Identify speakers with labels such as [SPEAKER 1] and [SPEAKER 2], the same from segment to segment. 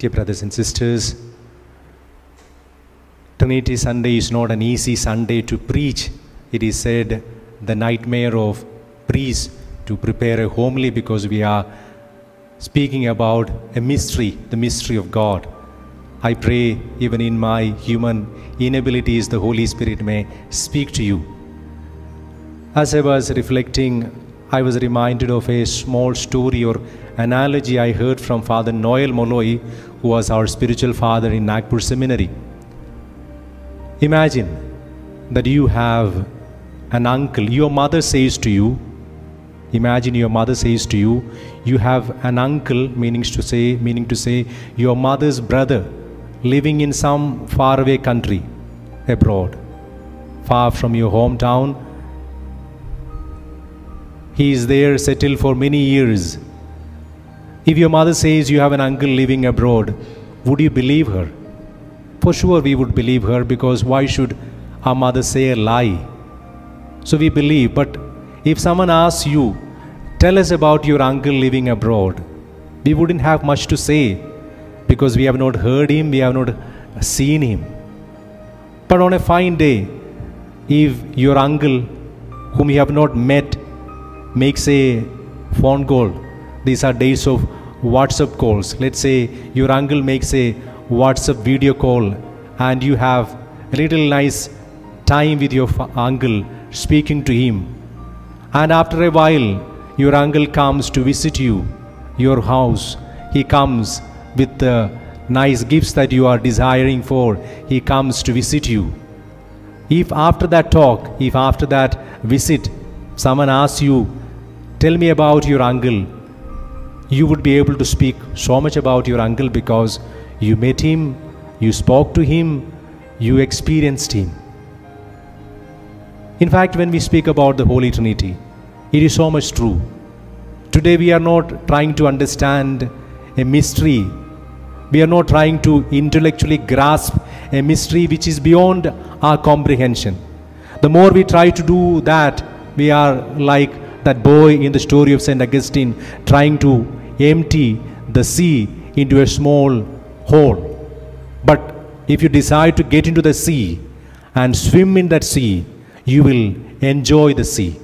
[SPEAKER 1] Dear brothers and sisters, Trinity Sunday is not an easy Sunday to preach. It is said the nightmare of priests to prepare a homily because we are speaking about a mystery, the mystery of God. I pray, even in my human inabilities, the Holy Spirit may speak to you. As I was reflecting, I was reminded of a small story or analogy I heard from Father Noel Molloy, who was our spiritual father in Nagpur Seminary. Imagine that you have an uncle, your mother says to you, imagine your mother says to you, you have an uncle, meaning to say, meaning to say, your mother's brother living in some faraway country abroad, far from your hometown. He is there settled for many years. If your mother says you have an uncle living abroad, would you believe her? For sure, we would believe her because why should our mother say a lie? So we believe. But if someone asks you, tell us about your uncle living abroad, we wouldn't have much to say because we have not heard him, we have not seen him. But on a fine day, if your uncle, whom you have not met, makes a phone call, these are days of WhatsApp calls. Let's say your uncle makes a WhatsApp video call and you have a little nice time with your uncle speaking to him. And after a while, your uncle comes to visit you, your house. He comes with the nice gifts that you are desiring for. He comes to visit you. If after that talk, if after that visit, someone asks you, Tell me about your uncle, you would be able to speak so much about your uncle because you met him, you spoke to him, you experienced him. In fact, when we speak about the Holy Trinity, it is so much true. Today, we are not trying to understand a mystery. We are not trying to intellectually grasp a mystery which is beyond our comprehension. The more we try to do that, we are like that boy in the story of St. Augustine trying to empty the sea into a small hole. But if you decide to get into the sea and swim in that sea, you will enjoy the sea.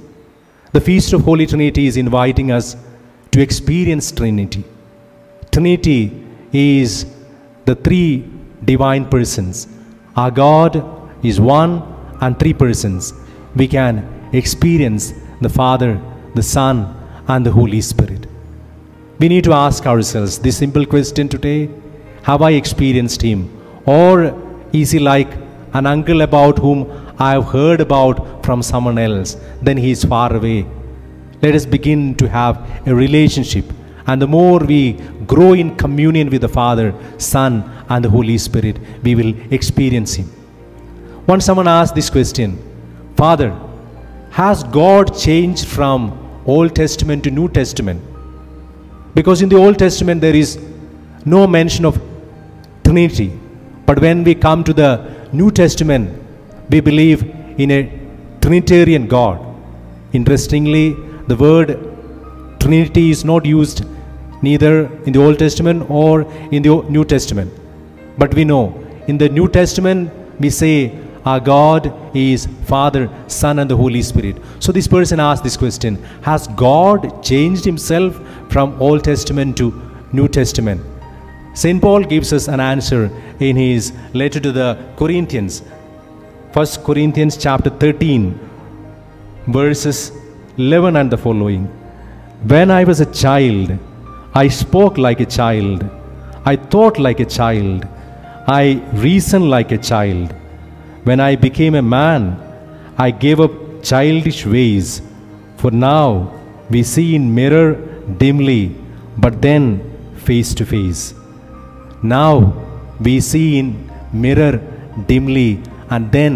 [SPEAKER 1] The Feast of Holy Trinity is inviting us to experience Trinity. Trinity is the three divine persons. Our God is one and three persons. We can experience the Father, the Son, and the Holy Spirit. We need to ask ourselves this simple question today Have I experienced Him? Or is He like an uncle about whom I have heard about from someone else? Then He is far away. Let us begin to have a relationship. And the more we grow in communion with the Father, Son, and the Holy Spirit, we will experience Him. Once someone asked this question Father, has God changed from Old Testament to New Testament? Because in the Old Testament there is no mention of Trinity. But when we come to the New Testament, we believe in a Trinitarian God. Interestingly, the word Trinity is not used neither in the Old Testament or in the New Testament. But we know in the New Testament we say our God is Father, Son, and the Holy Spirit. So this person asked this question Has God changed himself from Old Testament to New Testament? St. Paul gives us an answer in his letter to the Corinthians. 1 Corinthians chapter 13, verses 11 and the following. When I was a child, I spoke like a child, I thought like a child, I reasoned like a child. When I became a man, I gave up childish ways. For now we see in mirror dimly, but then face to face. Now we see in mirror dimly and then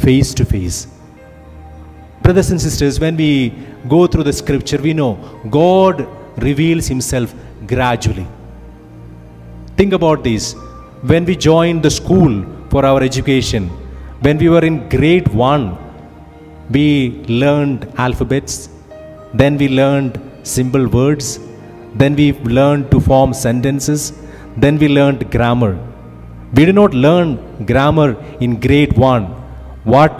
[SPEAKER 1] face to face. Brothers and sisters, when we go through the scripture, we know God reveals Himself gradually. Think about this. When we join the school for our education, when we were in grade 1, we learned alphabets, then we learned simple words, then we learned to form sentences, then we learned grammar. We did not learn grammar in grade 1. What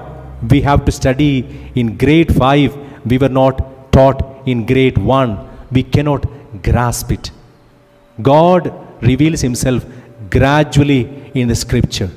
[SPEAKER 1] we have to study in grade 5, we were not taught in grade 1. We cannot grasp it. God reveals Himself gradually in the scripture.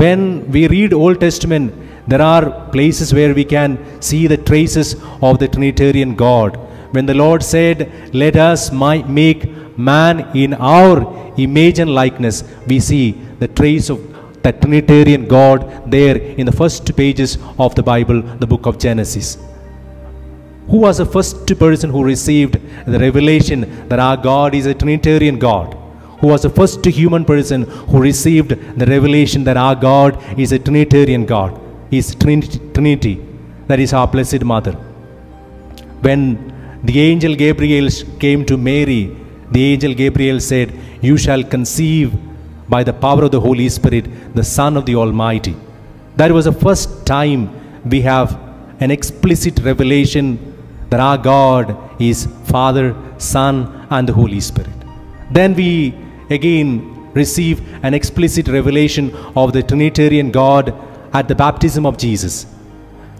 [SPEAKER 1] When we read Old Testament, there are places where we can see the traces of the Trinitarian God. When the Lord said, Let us make man in our image and likeness, we see the trace of the Trinitarian God there in the first pages of the Bible, the book of Genesis. Who was the first person who received the revelation that our God is a Trinitarian God? Who was the first human person who received the revelation that our God is a Trinitarian God? Is Trinity, Trinity, that is our Blessed Mother. When the angel Gabriel came to Mary, the angel Gabriel said, You shall conceive by the power of the Holy Spirit the Son of the Almighty. That was the first time we have an explicit revelation that our God is Father, Son, and the Holy Spirit. Then we again receive an explicit revelation of the Trinitarian God at the baptism of Jesus.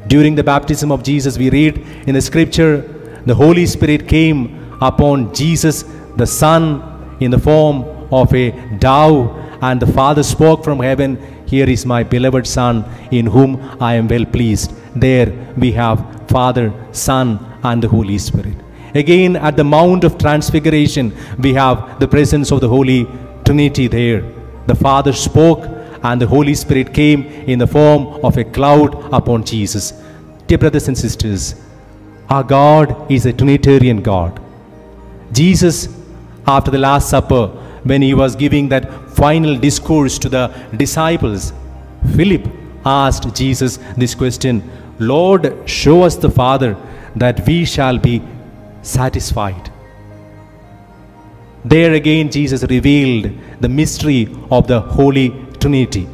[SPEAKER 1] During the baptism of Jesus, we read in the scripture, the Holy Spirit came upon Jesus, the Son, in the form of a dove, and the Father spoke from heaven, Here is my beloved Son, in whom I am well pleased. There we have Father, Son, and the Holy Spirit. Again, at the Mount of Transfiguration, we have the presence of the Holy Trinity there. The Father spoke, and the Holy Spirit came in the form of a cloud upon Jesus. Dear brothers and sisters, our God is a Trinitarian God. Jesus, after the Last Supper, when he was giving that final discourse to the disciples, Philip asked Jesus this question Lord, show us the Father, that we shall be satisfied. There again, Jesus revealed the mystery of the Holy Trinity,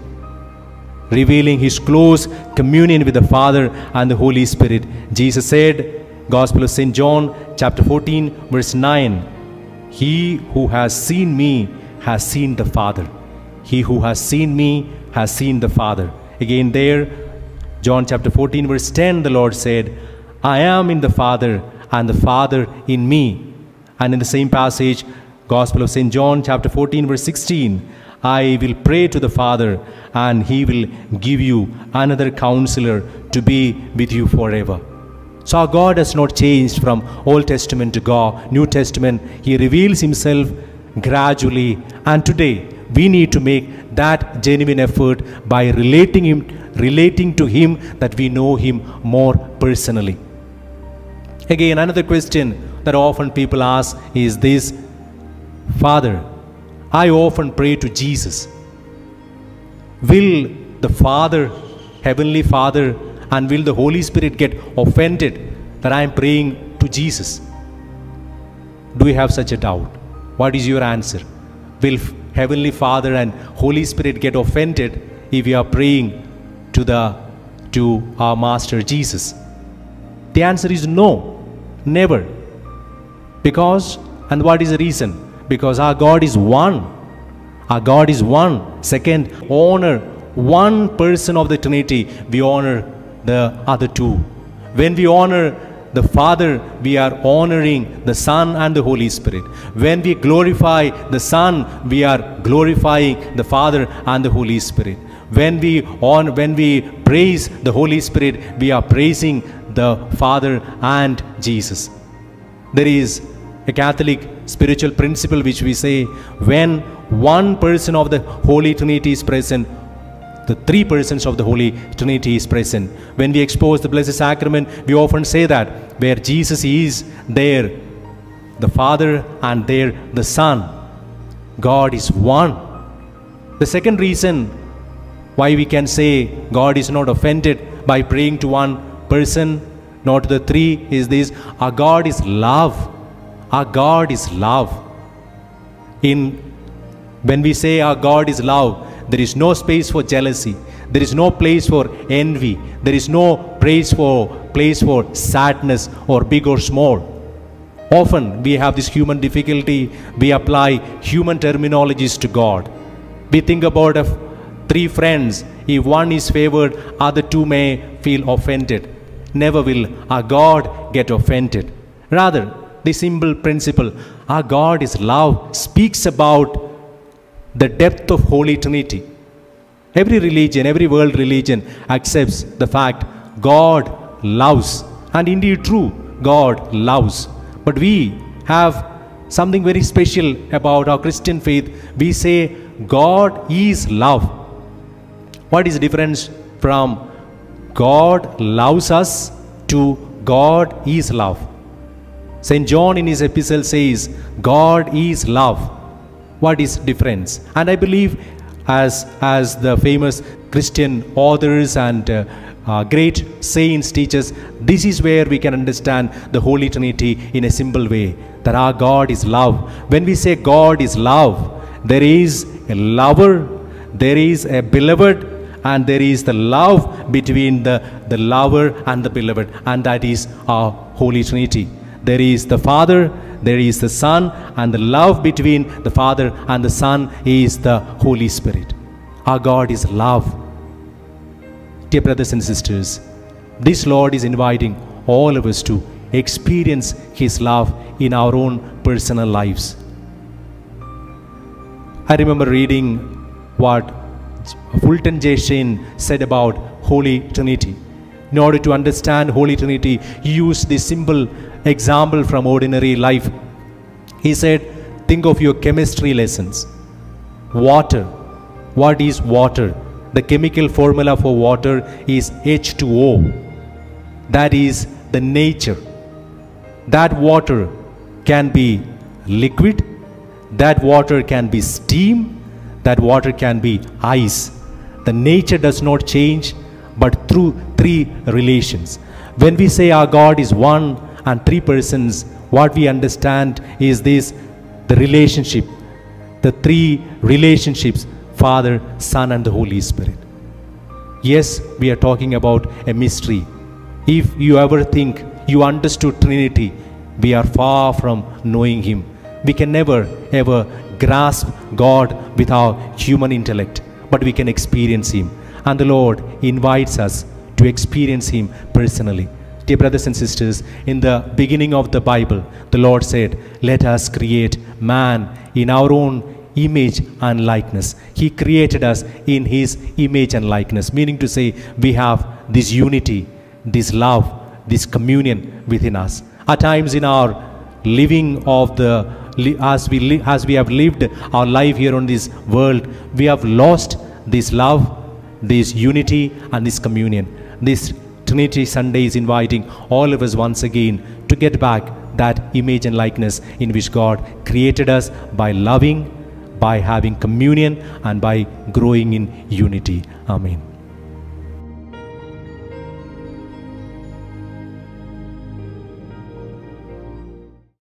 [SPEAKER 1] revealing his close communion with the Father and the Holy Spirit. Jesus said, Gospel of St. John, chapter 14, verse 9 He who has seen me has seen the Father. He who has seen me has seen the Father. Again, there, John chapter 14, verse 10, the Lord said, I am in the Father, and the Father in me. And in the same passage, Gospel of St. John, chapter 14, verse 16, I will pray to the Father, and he will give you another counselor to be with you forever. So our God has not changed from Old Testament to God, New Testament. He reveals himself gradually, and today we need to make that genuine effort by relating him relating to him that we know him more personally. Again, another question that often people ask is this Father, I often pray to Jesus. Will the Father, Heavenly Father, and will the Holy Spirit get offended that I am praying to Jesus? Do you have such a doubt? What is your answer? Will Heavenly Father and Holy Spirit get offended if we are praying to the to our Master Jesus? The answer is no, never. Because, and what is the reason? Because our God is one. Our God is one. Second, honor one person of the Trinity, we honor the other two. When we honor the Father, we are honoring the Son and the Holy Spirit. When we glorify the Son, we are glorifying the Father and the Holy Spirit. When we on when we praise the Holy Spirit, we are praising the Father and Jesus. There is a Catholic spiritual principle which we say when one person of the Holy Trinity is present, the three persons of the Holy Trinity is present. When we expose the Blessed Sacrament, we often say that where Jesus is, there the Father and there the Son. God is one. The second reason why we can say God is not offended by praying to one person, not the three, is this our God is love. Our God is love. In when we say our God is love, there is no space for jealousy. There is no place for envy. There is no place for place for sadness or big or small. Often we have this human difficulty, we apply human terminologies to God. We think about three friends, if one is favored, other two may feel offended. Never will our God get offended. Rather, the simple principle, our God is love, speaks about the depth of Holy Trinity. Every religion, every world religion accepts the fact God loves. And indeed, true, God loves. But we have something very special about our Christian faith. We say God is love. What is the difference from God loves us to God is love? St. John in his epistle says, God is love. What is difference? And I believe as, as the famous Christian authors and uh, uh, great saints teach us, this is where we can understand the Holy Trinity in a simple way. That our God is love. When we say God is love, there is a lover, there is a beloved, and there is the love between the, the lover and the beloved, and that is our Holy Trinity. There is the Father, there is the Son, and the love between the Father and the Son is the Holy Spirit. Our God is love. Dear brothers and sisters, this Lord is inviting all of us to experience His love in our own personal lives. I remember reading what Fulton J. Sheen said about Holy Trinity. In order to understand Holy Trinity, he used this simple example from ordinary life. He said, Think of your chemistry lessons. Water. What is water? The chemical formula for water is H2O. That is the nature. That water can be liquid, that water can be steam, that water can be ice. The nature does not change, but through three relations. When we say our God is one and three persons, what we understand is this the relationship, the three relationships Father, Son, and the Holy Spirit. Yes, we are talking about a mystery. If you ever think you understood Trinity, we are far from knowing Him. We can never ever grasp God with our human intellect, but we can experience Him. And the Lord invites us to experience Him personally. Dear brothers and sisters, in the beginning of the Bible, the Lord said, Let us create man in our own image and likeness. He created us in His image and likeness, meaning to say, we have this unity, this love, this communion within us. At times in our living of the as we as we have lived our life here on this world, we have lost this love, this unity, and this communion. This Trinity Sunday is inviting all of us once again to get back that image and likeness in which God created us by loving, by having communion, and by growing in unity. Amen.